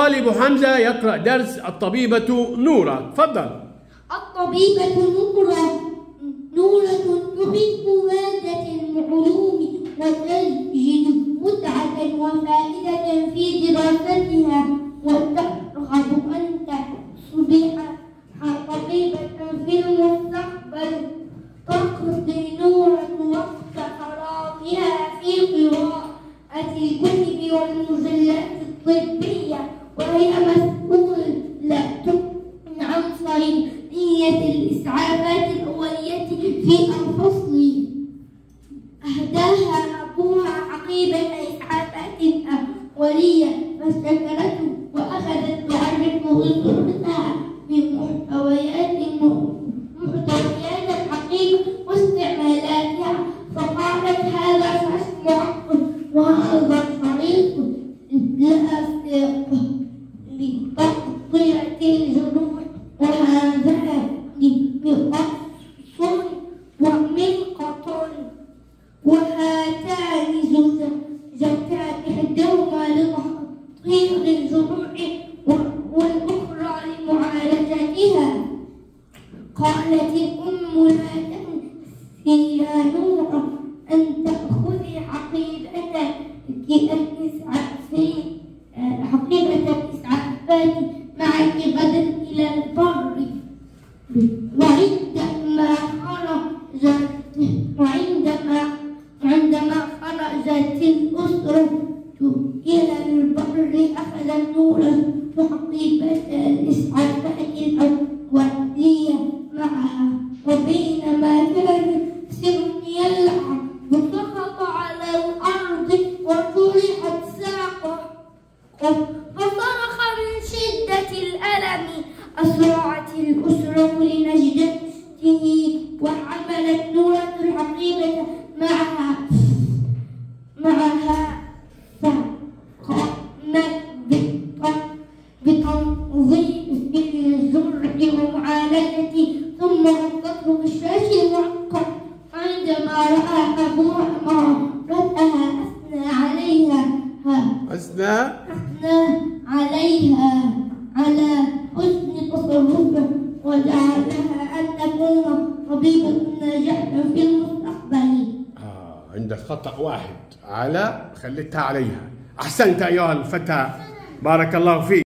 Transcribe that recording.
طالب حمزة يقرأ درس الطبيبة نورة تفضل. الطبيبة نورة نورة تحب مادة العلوم وتجد متعة وفائدة في دراستها. وترغب أن تصبح طبيبة في المستقبل. تقضي نورة وقت فراغها في قراءة الكتب والمجلات الطبية. وهي مسؤولة عن صيدلية الإسعافات الأولية في الفصل أهداها أبوها عقيبة إسعافات أولية فاشتكرته وأخذت تعرف ظروفها من محتويات محتويات الحقيبة واستعمالاتها. فقالت هذا معقد وهذا شريط لأفق لتغطية الجروح وهذا بقص وملقط وهاتان زوجتان إحداهما لتحطير الجروح والأخرى لمعالجتها قالت الأم لا تنسي يا نور أن تأخذي حقيبتك الإسعافات حقيبة الإسعافات معك غدا إلى البر وعندما خرجت وعندما عندما خرجت الأسرة إلى البر أخذ النور حقيبة الإسعافات الأولية معها. وبينما كان سر يلعب وسقط على الأرض وجرحت ساقه فصرخ من شدة الألم أسرعت الأسرة لنجدته وحملت نورة الحقيبة معها. معها فقامت بتنظيف الجرح ومعالجته ثم غطته بالشاش المعقد. عندما رأى أبوها مرتها أثنى عليها. أثنى؟ أثنى عليها على حسن تصرفه وجعلها أن ناجحة في المستقبل آه عندك خطأ واحد. على خليتها عليها. أحسنت أيها الفتى. بارك الله فيك.